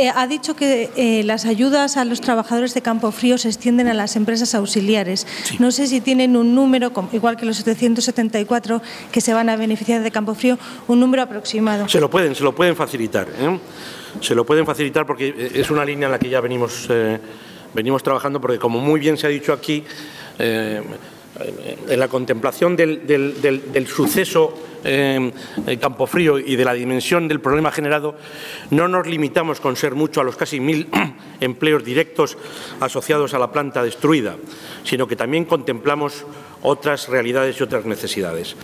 Eh, ha dicho que eh, las ayudas a los trabajadores de Campo Frío se extienden a las empresas auxiliares. No sé si tienen un número, igual que los 774 que se van a beneficiar de Campo Frío, un número aproximado. Se lo pueden, se lo pueden facilitar. ¿eh? Se lo pueden facilitar porque es una línea en la que ya venimos, venimos trabajando, porque como muy bien se ha dicho aquí, en la contemplación del, suceso eh, Campofrío y de la dimensión del problema generado, no nos limitamos con ser mucho a los casi mil empleos directos asociados a la planta destruida, sino que también contemplamos otras realidades y otras necesidades.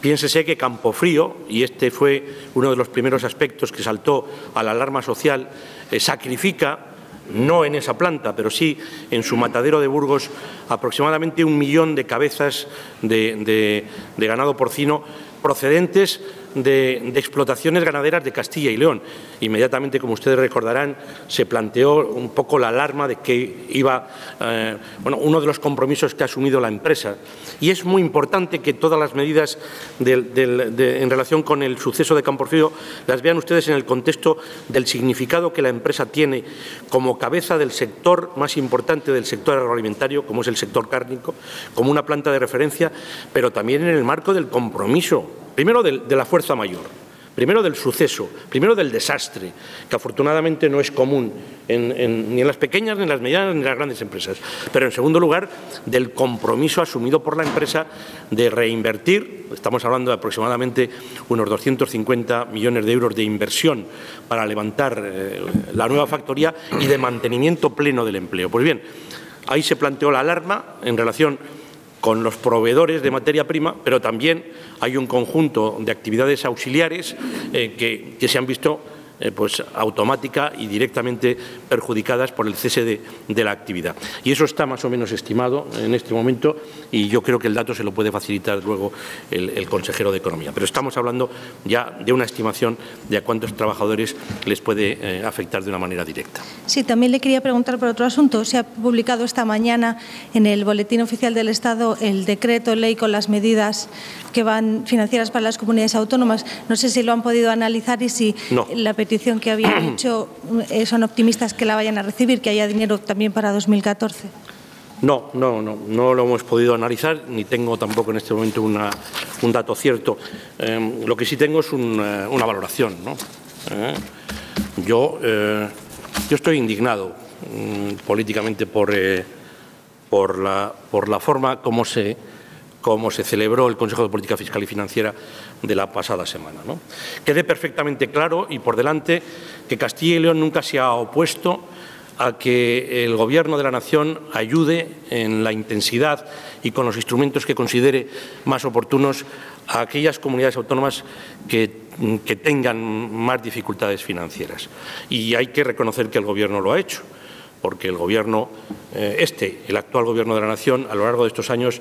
Piénsese que Campofrío, y este fue uno de los primeros aspectos que saltó a la alarma social, eh, sacrifica no en esa planta, pero sí en su matadero de Burgos, aproximadamente un millón de cabezas de, ganado porcino procedentes de, explotaciones ganaderas de Castilla y León. Inmediatamente, como ustedes recordarán, se planteó un poco la alarma de que iba, eh, bueno, uno de los compromisos que ha asumido la empresa. Y es muy importante que todas las medidas en relación con el suceso de Camporfío las vean ustedes en el contexto del significado que la empresa tiene como cabeza del sector más importante del sector agroalimentario, como es el sector cárnico, como una planta de referencia, pero también en el marco del compromiso primero de, la fuerza mayor, primero del suceso, primero del desastre, que afortunadamente no es común ni en las pequeñas, ni en las medianas, ni en las grandes empresas, pero en segundo lugar del compromiso asumido por la empresa de reinvertir, estamos hablando de aproximadamente unos 250 millones de euros de inversión para levantar eh, la nueva factoría y de mantenimiento pleno del empleo. Pues bien, ahí se planteó la alarma en relación con los proveedores de materia prima, pero también hay un conjunto de actividades auxiliares eh, que, que se han visto eh, pues, automática y directamente perjudicadas por el cese de, la actividad. Y eso está más o menos estimado en este momento y yo creo que el dato se lo puede facilitar luego el, consejero de Economía. Pero estamos hablando ya de una estimación de a cuántos trabajadores les puede eh, afectar de una manera directa. Sí, también le quería preguntar por otro asunto. Se ha publicado esta mañana en el Boletín Oficial del Estado el decreto ley con las medidas que van financieras para las comunidades autónomas. No sé si lo han podido analizar y si la petición que había hecho eh, son optimistas que la vayan a recibir, que haya dinero también para 2014. No, no, no, no lo hemos podido analizar, ni tengo tampoco en este momento un dato cierto. Em, lo que sí tengo es una, valoración. ¿Eh? yo, eh, yo estoy indignado mm, políticamente por, por, la, por la forma como se como se celebró el Consejo de Política Fiscal y Financiera de la pasada semana. ¿no? Quede perfectamente claro y por delante que Castilla y León nunca se ha opuesto a que el Gobierno de la Nación ayude en la intensidad y con los instrumentos que considere más oportunos a aquellas comunidades autónomas que, tengan más dificultades financieras. Y hay que reconocer que el Gobierno lo ha hecho porque el Gobierno, eh, este, el actual Gobierno de la Nación, a lo largo de estos años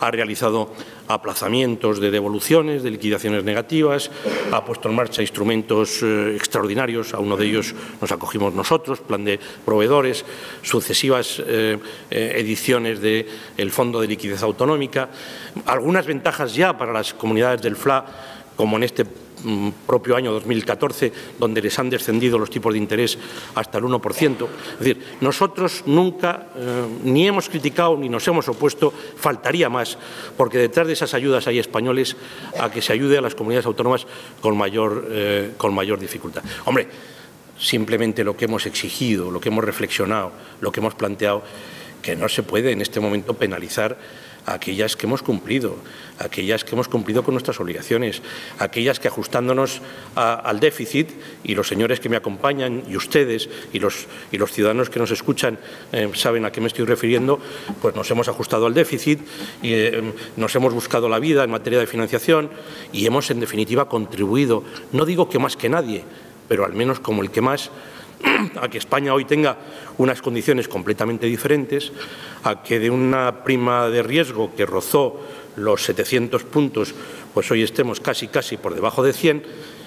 ha realizado aplazamientos de devoluciones, de liquidaciones negativas, ha puesto en marcha instrumentos eh, extraordinarios, a uno de ellos nos acogimos nosotros, plan de proveedores, sucesivas eh, eh, ediciones del Fondo de Liquidez Autonómica, algunas ventajas ya para las comunidades del FLA, como en este propio año 2014, donde les han descendido los tipos de interés hasta el 1%. Es decir, nosotros nunca eh, ni hemos criticado ni nos hemos opuesto, faltaría más, porque detrás de esas ayudas hay españoles a que se ayude a las comunidades autónomas con mayor, eh, con mayor dificultad. Hombre, simplemente lo que hemos exigido, lo que hemos reflexionado, lo que hemos planteado, que no se puede en este momento penalizar aquellas que hemos cumplido, aquellas que hemos cumplido con nuestras obligaciones, aquellas que ajustándonos al déficit, y los señores que me acompañan, y ustedes, y los, y los ciudadanos que nos escuchan eh, saben a qué me estoy refiriendo, pues nos hemos ajustado al déficit, y, eh, nos hemos buscado la vida en materia de financiación y hemos, en definitiva, contribuido, no digo que más que nadie, pero al menos como el que más a que España hoy tenga unas condiciones completamente diferentes, a que de una prima de riesgo que rozó los 700 puntos, pues hoy estemos casi, casi por debajo de 100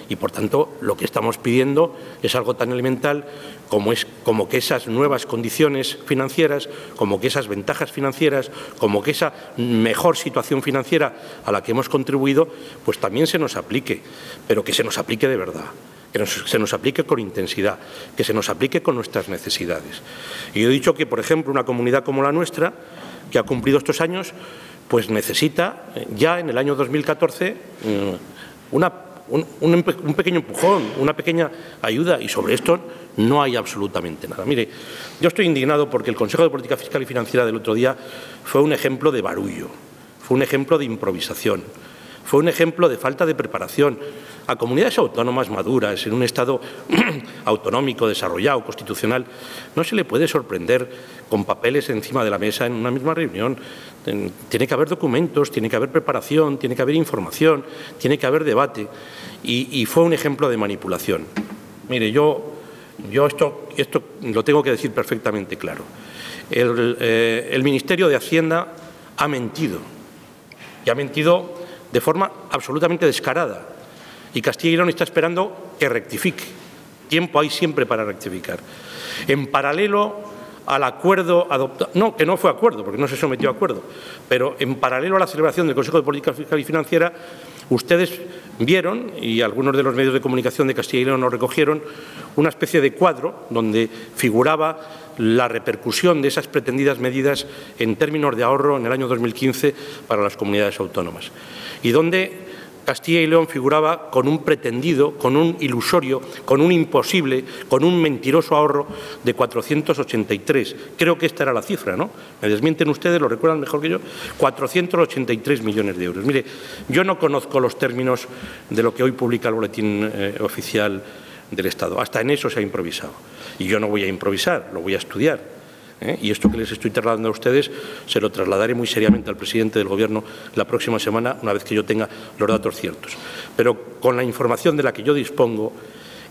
y, por tanto, lo que estamos pidiendo es algo tan elemental como, es, como que esas nuevas condiciones financieras, como que esas ventajas financieras, como que esa mejor situación financiera a la que hemos contribuido, pues también se nos aplique, pero que se nos aplique de verdad que se nos aplique con intensidad, que se nos aplique con nuestras necesidades. Y yo he dicho que, por ejemplo, una comunidad como la nuestra, que ha cumplido estos años, pues necesita eh, ya en el año 2014 mm, un, pequeño empujón, una pequeña ayuda y sobre esto no hay absolutamente nada. Mire, yo estoy indignado porque el Consejo de Política Fiscal y Financiera del otro día fue un ejemplo de barullo, fue un ejemplo de improvisación, fue un ejemplo de falta de preparación. A comunidades autónomas maduras, en un Estado autonómico, desarrollado, constitucional, no se le puede sorprender con papeles encima de la mesa en una misma reunión. Tiene que haber documentos, tiene que haber preparación, tiene que haber información, tiene que haber debate. Y, fue un ejemplo de manipulación. Mire, yo, yo esto, esto lo tengo que decir perfectamente claro. El, eh, el Ministerio de Hacienda ha mentido. Y ha mentido de forma absolutamente descarada. Y Castilla y León está esperando que rectifique. Tiempo hay siempre para rectificar. En paralelo al acuerdo adoptado, no, que no fue acuerdo, porque no se sometió a acuerdo, pero en paralelo a la celebración del Consejo de Política Fiscal y Financiera, ustedes vieron, y algunos de los medios de comunicación de Castilla y León lo recogieron, una especie de cuadro donde figuraba la repercusión de esas pretendidas medidas en términos de ahorro en el año 2015 para las comunidades autónomas y donde Castilla y León figuraba con un pretendido, con un ilusorio, con un imposible, con un mentiroso ahorro de 483. Creo que esta era la cifra, ¿no? Me desmienten ustedes, lo recuerdan mejor que yo. 483 millones de euros. Mire, yo no conozco los términos de lo que hoy publica el Boletín eh, Oficial del Estado. Hasta en eso se ha improvisado. Y yo no voy a improvisar, lo voy a estudiar ¿eh? Y esto que les estoy trasladando a ustedes se lo trasladaré muy seriamente al presidente del Gobierno la próxima semana, una vez que yo tenga los datos ciertos. Pero con la información de la que yo dispongo,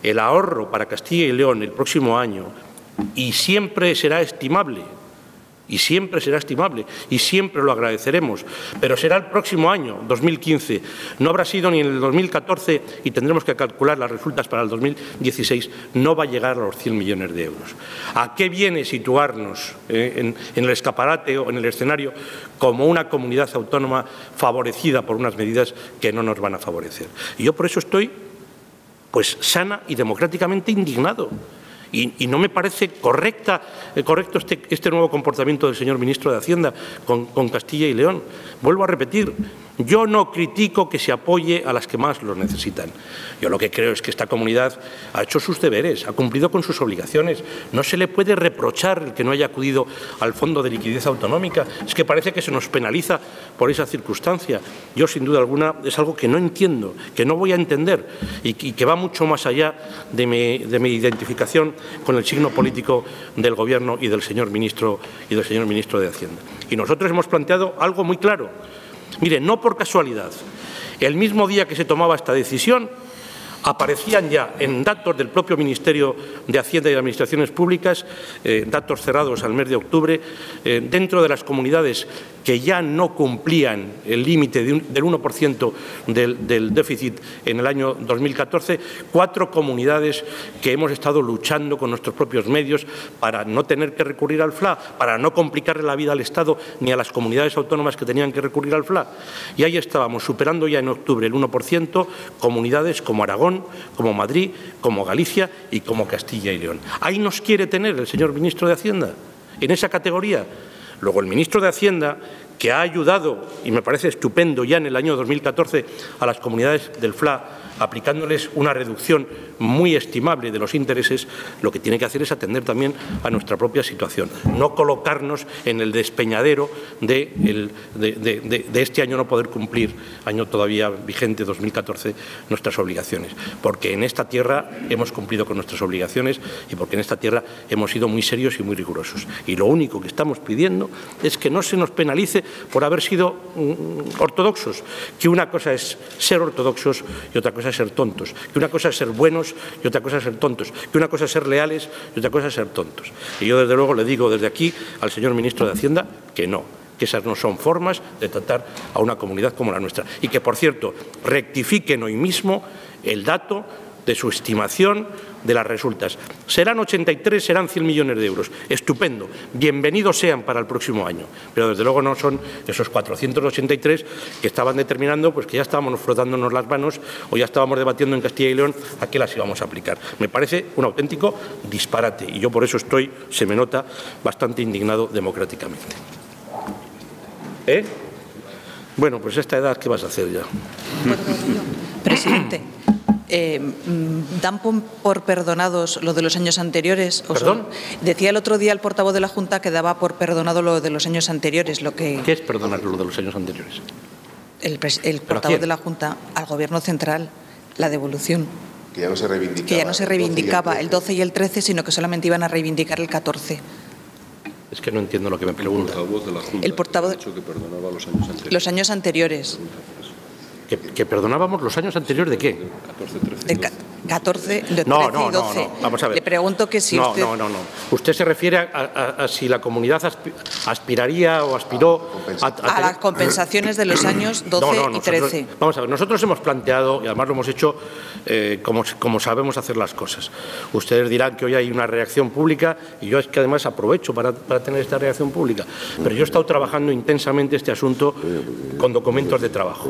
el ahorro para Castilla y León el próximo año, y siempre será estimable, y siempre será estimable y siempre lo agradeceremos, pero será el próximo año, 2015. No habrá sido ni en el 2014 y tendremos que calcular las resultas para el 2016. No va a llegar a los 100 millones de euros. ¿A qué viene situarnos eh, en, en el escaparate o en el escenario como una comunidad autónoma favorecida por unas medidas que no nos van a favorecer? Y yo por eso estoy pues sana y democráticamente indignado. Y, no me parece eh, correcto este, este, nuevo comportamiento del señor ministro de Hacienda con, con Castilla y León. Vuelvo a repetir, yo no critico que se apoye a las que más lo necesitan. Yo lo que creo es que esta comunidad ha hecho sus deberes, ha cumplido con sus obligaciones. No se le puede reprochar el que no haya acudido al Fondo de Liquidez Autonómica. Es que parece que se nos penaliza por esa circunstancia. Yo, sin duda alguna, es algo que no entiendo, que no voy a entender y, que va mucho más allá de mi, de mi identificación con el signo político del Gobierno y del señor ministro y del señor ministro de Hacienda. Y nosotros hemos planteado algo muy claro Mire, no por casualidad, el mismo día que se tomaba esta decisión, aparecían ya en datos del propio Ministerio de Hacienda y Administraciones Públicas, eh, datos cerrados al mes de octubre, eh, dentro de las comunidades que ya no cumplían el límite del 1% del, déficit en el año 2014, cuatro comunidades que hemos estado luchando con nuestros propios medios para no tener que recurrir al FLA, para no complicarle la vida al Estado ni a las comunidades autónomas que tenían que recurrir al FLA. Y ahí estábamos, superando ya en octubre el 1%, comunidades como Aragón, como Madrid, como Galicia y como Castilla y León. Ahí nos quiere tener el señor ministro de Hacienda, en esa categoría. Luego el ministro de Hacienda, que ha ayudado, y me parece estupendo, ya en el año 2014 a las comunidades del FLA aplicándoles una reducción muy estimable de los intereses, lo que tiene que hacer es atender también a nuestra propia situación, no colocarnos en el despeñadero de, este año no poder cumplir, año todavía vigente 2014, nuestras obligaciones, porque en esta tierra hemos cumplido con nuestras obligaciones y porque en esta tierra hemos sido muy serios y muy rigurosos. Y lo único que estamos pidiendo es que no se nos penalice por haber sido mm, ortodoxos, que una cosa es ser ortodoxos y otra cosa ser tontos, que una cosa es ser buenos y otra cosa es ser tontos, que una cosa es ser leales y otra cosa es ser tontos. Y yo desde luego le digo desde aquí al señor ministro de Hacienda que no, que esas no son formas de tratar a una comunidad como la nuestra. Y que, por cierto, rectifiquen hoy mismo el dato de su estimación de las resultas. Serán 83, serán 100 millones de euros. Estupendo. Bienvenidos sean para el próximo año. Pero desde luego no son esos 483 que estaban determinando pues que ya estábamos frotándonos las manos o ya estábamos debatiendo en Castilla y León a qué las íbamos a aplicar. Me parece un auténtico disparate y yo por eso estoy, se me nota, bastante indignado democráticamente. ¿Eh? Bueno, pues a esta edad, ¿qué vas a hacer ya? Presidente, eh, ¿dan por perdonados lo de los años anteriores? ¿Perdón? Decía el otro día el portavoz de la Junta que daba por perdonado lo de los años anteriores. Lo que, ¿Qué es perdonar lo de los años anteriores? El, el portavoz de la Junta al Gobierno central, la devolución. Que ya no se reivindicaba. Que ya no se reivindicaba el 12 y el 13, sino que solamente iban a reivindicar el 14. Es que no entiendo lo que me pregunta. El portavoz de la Junta El portavoz- ha dicho que perdonaba los años anteriores. Los años anteriores. ¿Que, que perdonábamos los años anteriores de qué? 14, 13, De ca- 14, de 13 No, no, y no, 12. no. Vamos a ver. Le pregunto que si no, usted... No, no, no. Usted se refiere a, a- a si la comunidad aspi- aspiraría o aspiró a, las compensaciones de los años 12 No, no, y nosotros- 13. Vamos a ver, nosotros hemos planteado, y además lo hemos hecho eh, como, como sabemos hacer las cosas. Ustedes dirán que hoy hay una reacción pública y yo es que además aprovecho para, para tener esta reacción pública. Pero yo he estado trabajando intensamente este asunto con documentos de trabajo,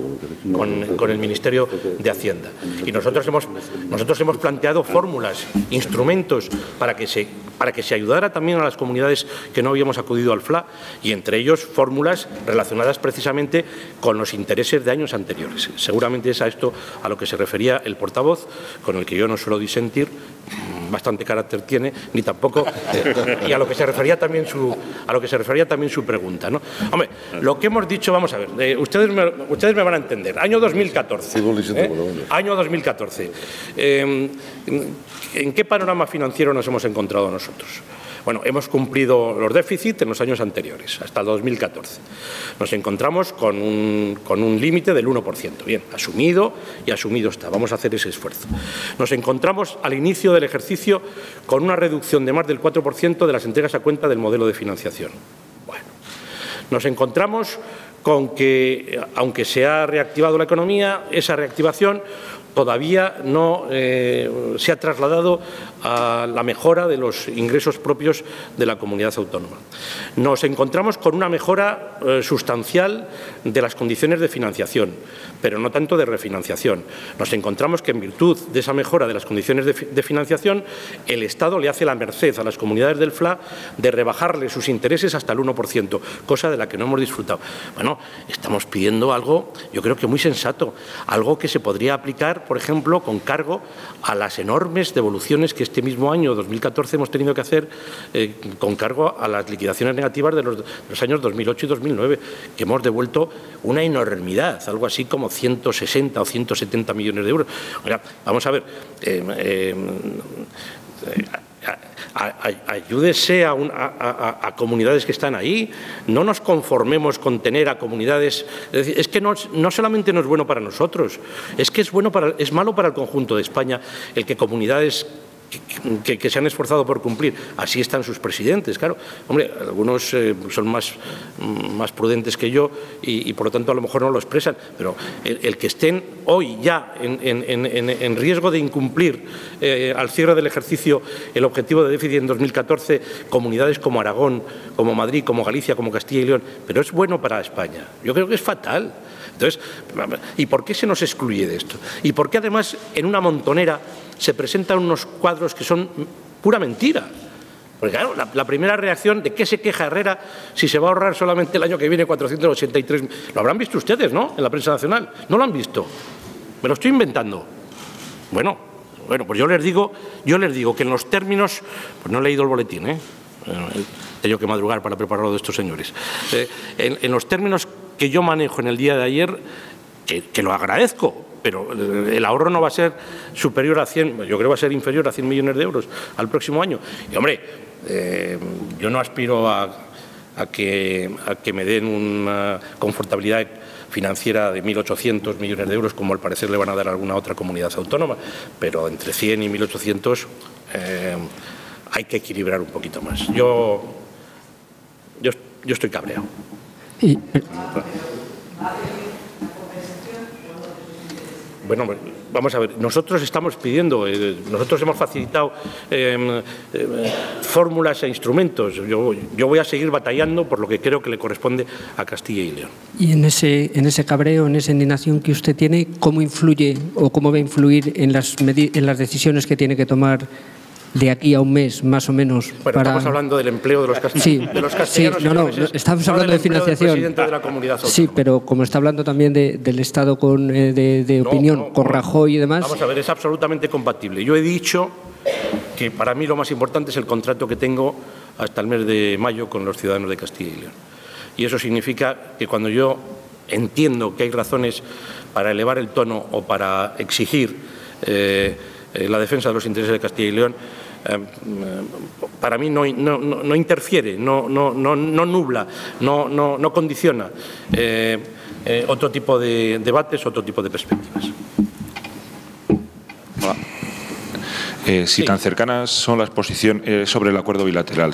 con, con el Ministerio de Hacienda. Y nosotros hemos, nosotros hemos planteado fórmulas, instrumentos para que, se, para que se ayudara también a las comunidades que no habíamos acudido al FLA y entre ellos fórmulas relacionadas precisamente con los intereses de años anteriores. Seguramente es a esto a lo que se refería el portavoz, con el que yo no suelo disentir, mm, bastante carácter tiene, ni tampoco y a lo que se refería también su a lo que se refería también su pregunta, ¿no? Hombre, lo que hemos dicho, vamos a ver, eh, ustedes me, ustedes me van a entender. Año 2014. ¿eh? Año 2014. Eh, ¿En qué panorama financiero nos hemos encontrado Bueno, hemos cumplido los déficits en los años anteriores, hasta el 2014. Nos encontramos con un, con un límite del 1%. Bien, asumido y asumido está. Vamos a hacer ese esfuerzo. Nos encontramos al inicio del ejercicio con una reducción de más del 4% de las entregas a cuenta del modelo de financiación. Bueno, nos encontramos con que, aunque se ha reactivado la economía, esa reactivación todavía no eh, se ha trasladado a la mejora de los ingresos propios de la comunidad autónoma. Nos encontramos con una mejora eh, sustancial de las condiciones de financiación, pero no tanto de refinanciación. Nos encontramos que en virtud de esa mejora de las condiciones de, de financiación, el Estado le hace la merced a las comunidades del FLA de rebajarle sus intereses hasta el 1%, cosa de la que no hemos disfrutado. Bueno, estamos pidiendo algo, yo creo que muy sensato, algo que se podría aplicar, por ejemplo, con cargo a las enormes devoluciones que este mismo año, 2014, hemos tenido que hacer eh, con cargo a las liquidaciones negativas de los, años 2008 y 2009, que hemos devuelto una enormidad, algo así como 160 o 170 millones de euros. Oiga, vamos a ver. eh, eh, ayúdese a, un- a- a- a comunidades que están ahí, no nos conformemos con tener a comunidades. Es, es que no, no solamente no es bueno para nosotros, es que es, bueno para, es malo para el conjunto de España el que comunidades que, se han esforzado por cumplir. Así están sus presidentes, claro. Hombre, algunos eh, son más, más prudentes que yo y, por lo tanto, a lo mejor no lo expresan, pero el, que estén hoy ya en- en riesgo de incumplir eh, al cierre del ejercicio el objetivo de déficit en 2014, comunidades como Aragón, como Madrid, como Galicia, como Castilla y León, pero es bueno para España. Yo creo que es fatal. Entonces, ¿y por qué se nos excluye de esto? ¿Y por qué además en una montonera se presentan unos cuadros que son pura mentira? Porque claro, la, primera reacción de qué se queja Herrera si se va a ahorrar solamente el año que viene 483. Lo habrán visto ustedes, ¿no? En la prensa nacional. No lo han visto. Me lo estoy inventando. Bueno, bueno, pues yo les digo, yo les digo que en los términos, pues no he leído el boletín, ¿eh? He tenido que madrugar para prepararlo de estos señores. Eh, en, los términos que yo manejo en el día de ayer, que lo agradezco, pero el el ahorro no va a ser superior a 100, yo creo que va a ser inferior a 100 millones de euros al próximo año. Y hombre, eh, yo no aspiro a, que, me den una confortabilidad financiera de 1.800 millones de euros, como al parecer le van a dar alguna otra comunidad autónoma, pero entre 100 y 1.800 eh, hay que equilibrar un poquito más. Yo, yo, yo estoy cabreado. Y, Bueno, vamos a ver, nosotros estamos pidiendo, eh, nosotros hemos facilitado eh, eh, fórmulas e instrumentos. Yo, yo, voy a seguir batallando por lo que creo que le corresponde a Castilla y León. Y en ese, en ese cabreo, en esa indignación que usted tiene, ¿cómo influye o cómo va a influir en las, en las decisiones que tiene que tomar de aquí a un mes, más o menos. Bueno, para... estamos hablando del empleo de los, cast... sí, de los castellanos. Sí, no, no, estamos hablando de financiación. De la comunidad sí, pero como está hablando también de, del Estado con, eh, de, de no, opinión no, con Rajoy y demás. Vamos a ver, es absolutamente compatible. Yo he dicho que para mí lo más importante es el contrato que tengo hasta el mes de mayo con los ciudadanos de Castilla y León. Y eso significa que cuando yo entiendo que hay razones para elevar el tono o para exigir eh, eh, la defensa de los intereses de Castilla y León, eh, para mí no, no, no interfiere, no, nubla, no, condiciona eh, eh, otro tipo de debates, otro tipo de perspectivas. Eh, si sí. tan cercanas son las posiciones eh, sobre el acuerdo bilateral.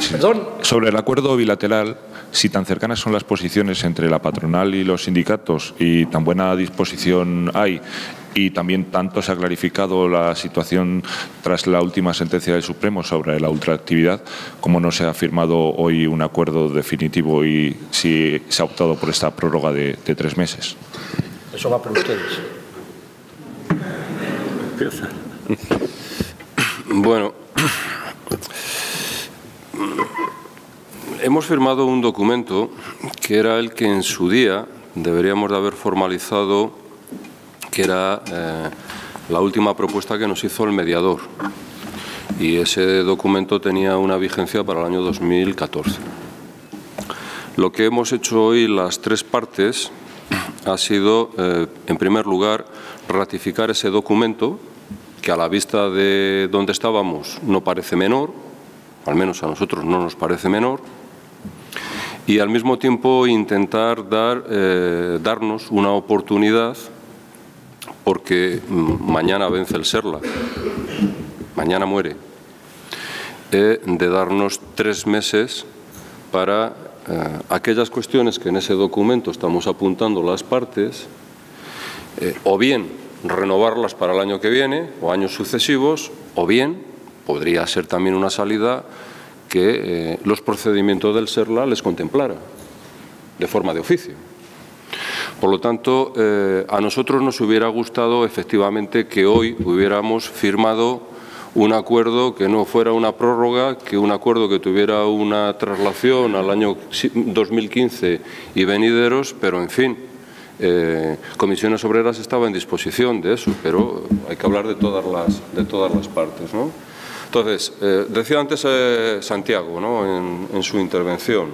Sobre el acuerdo bilateral, si tan cercanas son las posiciones entre la patronal y los sindicatos y tan buena disposición hay y también tanto se ha clarificado la situación tras la última sentencia del Supremo sobre la ultraactividad, como no se ha firmado hoy un acuerdo definitivo y si se ha optado por esta prórroga de, de tres meses. Eso va por ustedes. Bueno, hemos firmado un documento que era el que en su día deberíamos de haber formalizado, que era eh, la última propuesta que nos hizo el mediador. Y ese documento tenía una vigencia para el año 2014. Lo que hemos hecho hoy las tres partes ha sido, eh, en primer lugar, ratificar ese documento que a la vista de donde estábamos no parece menor, al menos a nosotros no nos parece menor, y al mismo tiempo intentar dar, eh, darnos una oportunidad, porque mañana vence el Serla, mañana muere, eh, de darnos tres meses para eh, aquellas cuestiones que en ese documento estamos apuntando las partes, o bien renovarlas para el año que viene o años sucesivos, o bien podría ser también una salida que eh, los procedimientos del SERLA les contemplara de forma de oficio. Por lo tanto, eh, a nosotros nos hubiera gustado efectivamente que hoy hubiéramos firmado un acuerdo que no fuera una prórroga, que un acuerdo que tuviera una traslación al año 2015 y venideros, pero en fin, eh, Comisiones Obreras estaba en disposición de eso, pero hay que hablar de todas las, de todas las partes. ¿no? Entonces, eh, decía antes eh, Santiago ¿no? en, su intervención,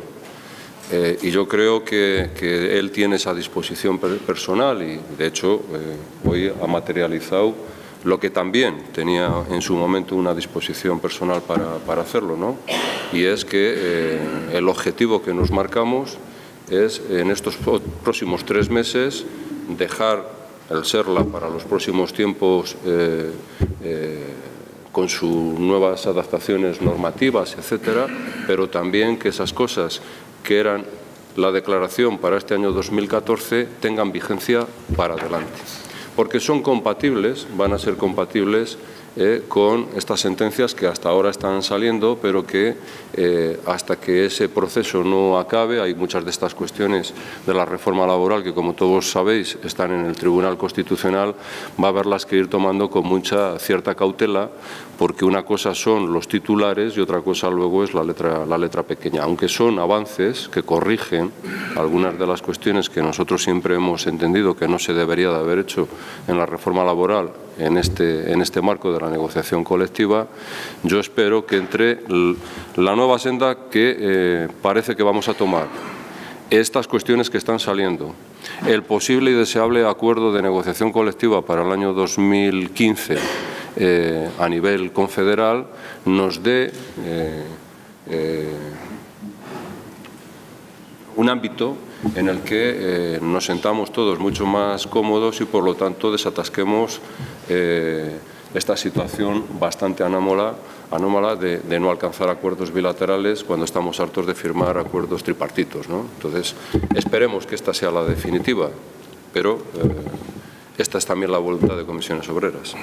eh, y yo creo que, que, él tiene esa disposición personal y, de hecho, eh, hoy ha materializado lo que también tenía en su momento una disposición personal para, para hacerlo, ¿no? y es que eh, el objetivo que nos marcamos es en estos próximos tres meses dejar el SERLA para los próximos tiempos eh, eh, con sus nuevas adaptaciones normativas, etcétera, pero también que esas cosas que eran la declaración para este año 2014 tengan vigencia para adelante. Porque son compatibles, van a ser compatibles eh, con estas sentencias que hasta ahora están saliendo, pero que eh, hasta que ese proceso no acabe, hay muchas de estas cuestiones de la reforma laboral que, como todos sabéis, están en el Tribunal Constitucional, va a haberlas que ir tomando con mucha cierta cautela, porque una cosa son los titulares y otra cosa luego es la letra, la letra pequeña. Aunque son avances que corrigen algunas de las cuestiones que nosotros siempre hemos entendido que no se debería de haber hecho en la reforma laboral en este, en este marco de la negociación colectiva, yo espero que entre la nueva senda que eh, parece que vamos a tomar, estas cuestiones que están saliendo, el posible y deseable acuerdo de negociación colectiva para el año 2015 eh, a nivel confederal, nos dé eh, eh, un ámbito en el que eh, nos sentamos todos mucho más cómodos y por lo tanto desatasquemos eh, esta situación bastante anómala, anómala de, no alcanzar acuerdos bilaterales cuando estamos hartos de firmar acuerdos tripartitos. ¿no? Entonces, esperemos que esta sea la definitiva, pero esta es también la voluntad de comisiones obreras.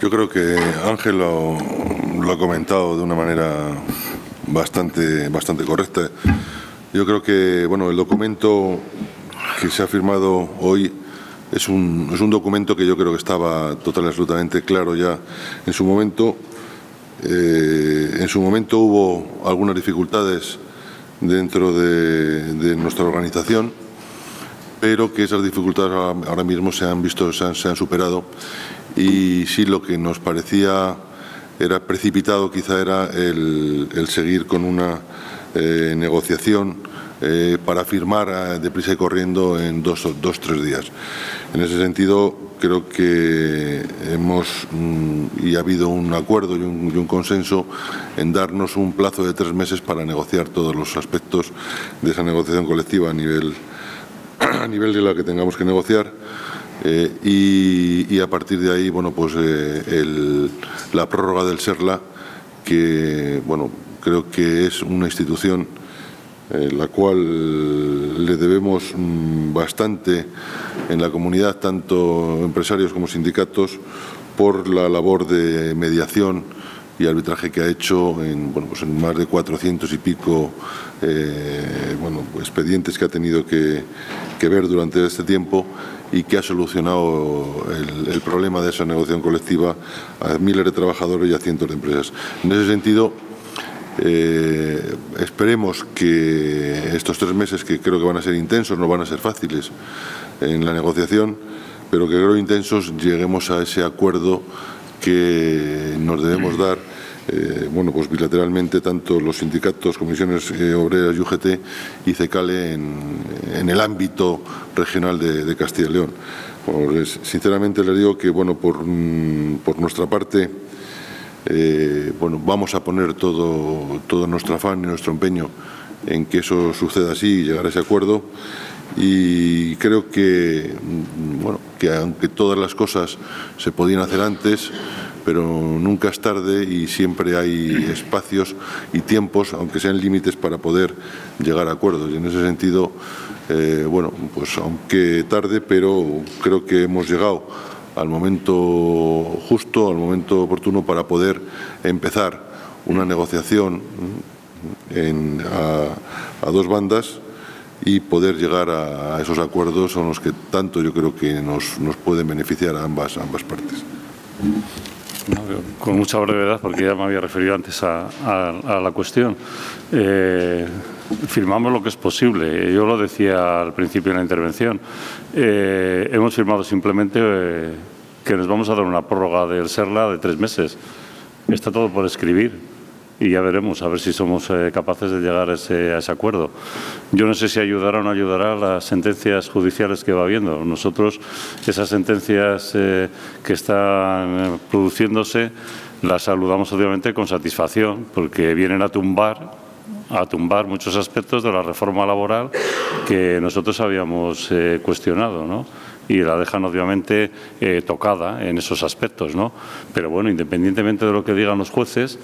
Yo creo que Ángel lo, ha comentado de una manera bastante, bastante correcta. Yo creo que bueno, el documento que se ha firmado hoy es un, es un documento que yo creo que estaba total y absolutamente claro ya en su momento. Eh, en su momento hubo algunas dificultades dentro de, nuestra organización, pero que esas dificultades ahora mismo se han visto, se han, superado y sí lo que nos parecía era precipitado quizá era el, seguir con una eh, negociación eh, para firmar de deprisa y corriendo en dos o tres días. En ese sentido, creo que hemos mm, y ha habido un acuerdo y un, consenso en darnos un plazo de tres meses para negociar todos los aspectos de esa negociación colectiva a nivel, a nivel de la que tengamos que negociar. Eh, y, a partir de ahí, bueno, pues eh, la prórroga del SERLA, que bueno, creo que es una institución eh, la cual le debemos mm, bastante en la comunidad, tanto empresarios como sindicatos, por la labor de mediación y arbitraje que ha hecho en, bueno, pues en más de 400 y pico eh, bueno, expedientes que ha tenido que, ver durante este tiempo y que ha solucionado el, el, problema de esa negociación colectiva a miles de trabajadores y a cientos de empresas. En ese sentido, eh, esperemos que estos tres meses, que creo que van a ser intensos, no van a ser fáciles en la negociación, pero que creo intensos, lleguemos a ese acuerdo que nos debemos dar. Eh, bueno, pues bilateralmente tanto los sindicatos, comisiones eh, obreras y UGT y CECALE en, el ámbito regional de, Castilla y León. sinceramente les digo que, bueno, por, mm, por nuestra parte, eh, bueno, vamos a poner todo, todo nuestro afán y nuestro empeño en que eso suceda así y llegar a ese acuerdo. Y creo que, mm, bueno, que aunque todas las cosas se podían hacer antes, pero nunca es tarde y siempre hay espacios y tiempos, aunque sean límites, para poder llegar a acuerdos. Y en ese sentido, eh, bueno, pues aunque tarde, pero creo que hemos llegado al momento justo, al momento oportuno para poder empezar una negociación a, dos bandas y poder llegar a, esos acuerdos son los que tanto yo creo que nos, pueden beneficiar a ambas, ambas partes. Con mucha brevedad, porque ya me había referido antes a, la cuestión. Eh, firmamos lo que es posible. Yo lo decía al principio de la intervención. Eh, hemos firmado simplemente eh, que nos vamos a dar una prórroga del SERLA de tres meses. Está todo por escribir y ya veremos a ver si somos eh, capaces de llegar a ese, acuerdo. Yo no sé si ayudará o no ayudará las sentencias judiciales que va habiendo. Nosotros esas sentencias que están produciéndose las saludamos obviamente con satisfacción porque vienen a tumbar a tumbar muchos aspectos de la reforma laboral que nosotros habíamos eh, cuestionado, ¿no? y la dejan obviamente eh, tocada en esos aspectos, ¿no? Pero bueno, independientemente de lo que digan los jueces,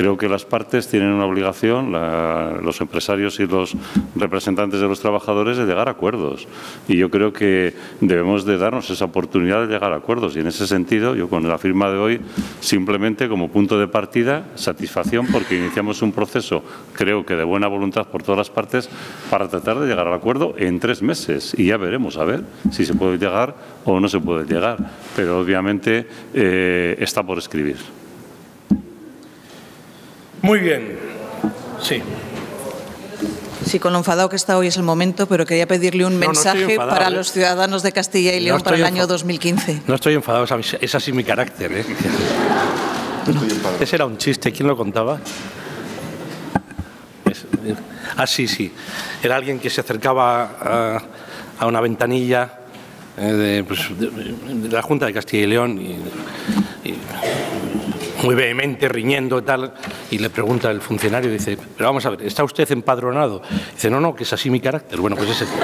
Creo que las partes tienen una obligación, los empresarios y los representantes de los trabajadores, de llegar a acuerdos. Y yo creo que debemos de darnos esa oportunidad de llegar a acuerdos. Y en ese sentido, yo con la firma de hoy, simplemente como punto de partida, satisfacción porque iniciamos un proceso, creo que de buena voluntad por todas las partes, para tratar de llegar al acuerdo en tres meses. Y ya veremos, a ver si se puede llegar o no se puede llegar. Pero obviamente eh, está por escribir. Muy bien. Sí. Sí, con lo enfadado que está hoy es el momento, pero quería pedirle un mensaje para ¿eh? los ciudadanos de Castilla y León para el año 2015. No estoy enfadado, es así mi carácter. ¿eh? Ese era un chiste, ¿quién lo contaba? ah, sí, sí. Era alguien que se acercaba a, una ventanilla eh, pues, de, la Junta de Castilla y León y muy vehemente, riñendo y tal, y le pregunta el funcionario, dice, pero vamos a ver, ¿está usted empadronado? Dice, no, no, que es así mi carácter. Bueno, pues ese...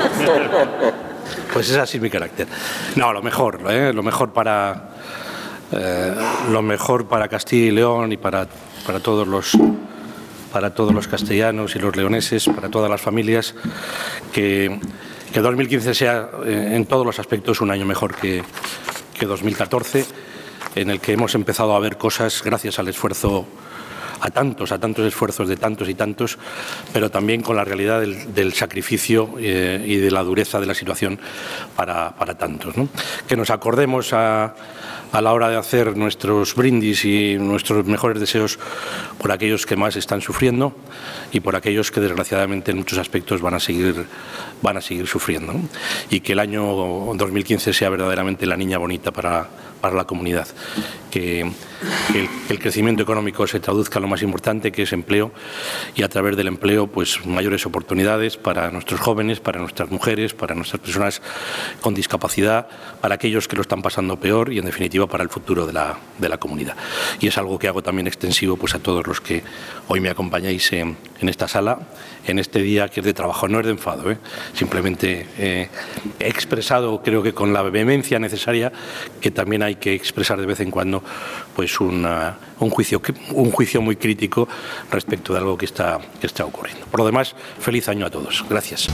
Pues es así mi carácter. No, lo mejor, ¿eh? lo mejor para... Eh, lo mejor para Castilla y León y para, para todos los para todos los castellanos y los leoneses, para todas las familias, que, que 2015 sea eh, en todos los aspectos un año mejor que, que 2014, en el que hemos empezado a ver cosas gracias al esfuerzo a tantos, a tantos esfuerzos de tantos y tantos, pero también con la realidad del, sacrificio eh, y de la dureza de la situación para, tantos. Que nos acordemos a, la hora de hacer nuestros brindis y nuestros mejores deseos por aquellos que más están sufriendo y por aquellos que desgraciadamente en muchos aspectos van a seguir, van a seguir sufriendo. Y que el año 2015 sea verdaderamente la niña bonita para, para la comunidad. Que, el, crecimiento económico se traduzca en lo más importante, que es empleo, y a través del empleo, pues mayores oportunidades para nuestros jóvenes, para nuestras mujeres, para nuestras personas con discapacidad, para aquellos que lo están pasando peor y, en definitiva, para el futuro de la, de la comunidad. Y es algo que hago también extensivo pues, a todos los que hoy me acompañáis en, en esta sala, en este día que es de trabajo, no es de enfado, ¿eh? simplemente eh, he expresado, creo que con la vehemencia necesaria, que también hay que expresar de vez en cuando pues un, juicio, un juicio muy crítico respecto de algo que está, que está ocurriendo. Por lo demás, feliz año a todos. Gracias.